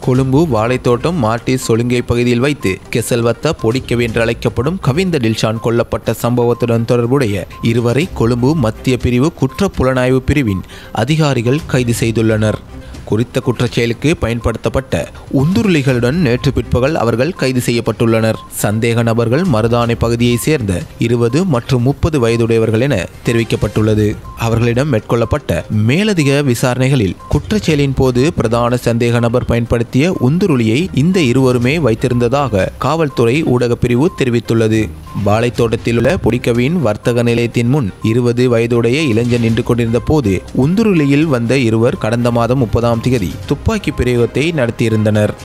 கொழும்பு வாழைத்தோட்டம் மார்டிஸ் சொலுங்கை பகுதியில் வைத்து கெசல்வத்த பொடிக்கவி என்று அழைக்கப்படும் கவிந்த டில்ஷான் கொல்லப்பட்ட சம்பவத்துடன் தொடர்புடைய இருவரை கொழும்பு மத்திய பிரிவு குற்ற புலனாய்வு பிரிவின் அதிகாரிகள் கைது செய்துள்ளனர். குறித்த குற்றச்செயலுக்கு பயன்படுத்தப்பட்ட உந்துருளிகளுடன் நேற்று பிற்பகல் அவர்கள் கைது செய்யப்பட்டுள்ளனர். சந்தேக நபர்கள் மருதானை பகுதியைச் சேர்ந்த இருபது மற்றும் முப்பது வயதுடையவர்கள் என தெரிவிக்கப்பட்டுள்ளது. அவர்களிடம் மேற்கொள்ளப்பட்ட மேலதிக விசாரணைகளில் குற்றச்செயலின் போது பிரதான சந்தேக நபர் பயன்படுத்திய உந்துருளியை இந்த இருவருமே வைத்திருந்ததாக காவல்துறை ஊடகப் பிரிவு தெரிவித்துள்ளது. பாலைத்தோட்டத்தில் உள்ள பொடிக்கவியின் வர்த்தக நிலையத்தின் முன் இருபது வயதுடைய இளைஞன் நின்று கொண்டிருந்த போது உந்துருளியில் வந்த இருவர் கடந்த மாதம் முப்பதாம் தேதி துப்பாக்கி பிரயோகத்தை நடத்தியிருந்தனர்.